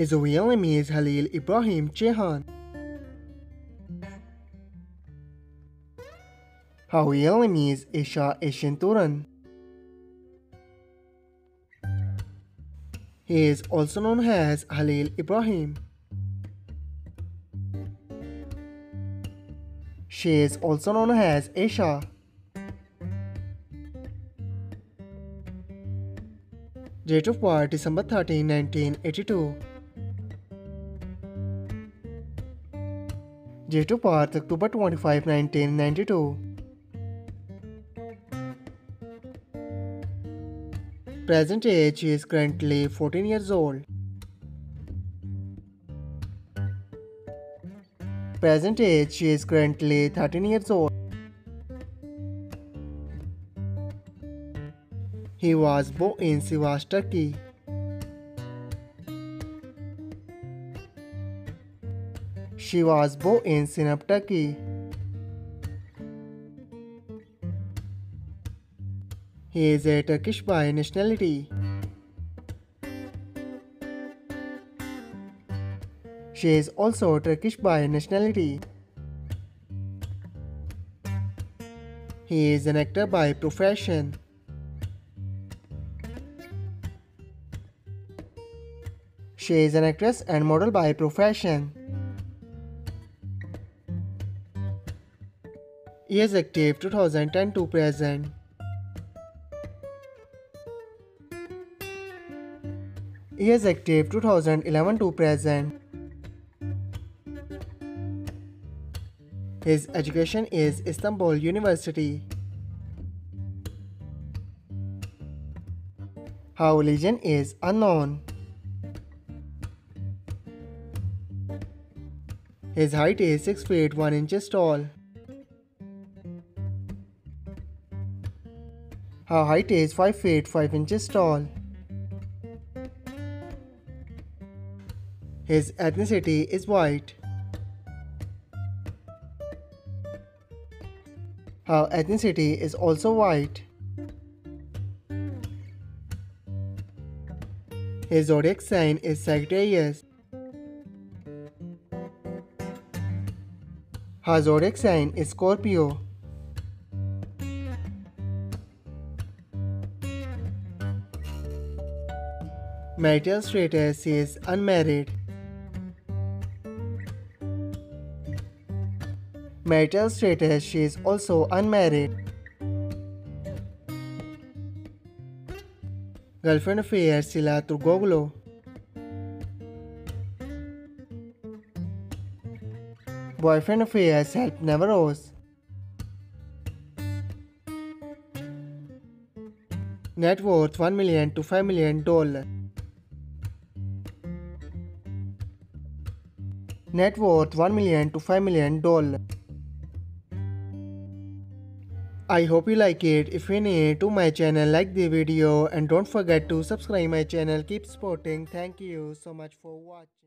His real name is Halil Ibrahim Ceyhan. Her real name is Isha Turan. He is also known as Halil Ibrahim. She is also known as Aisha. Date of birth December 13, 1982. Date of birth October 25, 1992. Present age is currently 14 years old. Present age is currently 13 years old. He was born in Sivas, Turkey. She was born in Sinop. He is a Turkish by nationality. She is also Turkish by nationality. He is an actor by profession. She is an actress and model by profession. He is active 2010 to present. He is active 2011 to present. His education is Istanbul University. Her religion is unknown. His height is 6 feet 1 inches tall. Her height is 5 feet 5 inches tall. His ethnicity is white. Her ethnicity is also white. His zodiac sign is Sagittarius. Her zodiac sign is Scorpio. Marital status is unmarried. Marital status she is also unmarried. Girlfriend affair Sila Turkoglu. Boyfriend affair Help Never Rose. Net worth 1 million to 5 million dollar. Net worth 1 million to 5 million dollar. I hope you like it. If you're new to my channel, like the video and don't forget to subscribe my channel. Keep supporting. Thank you so much for watching.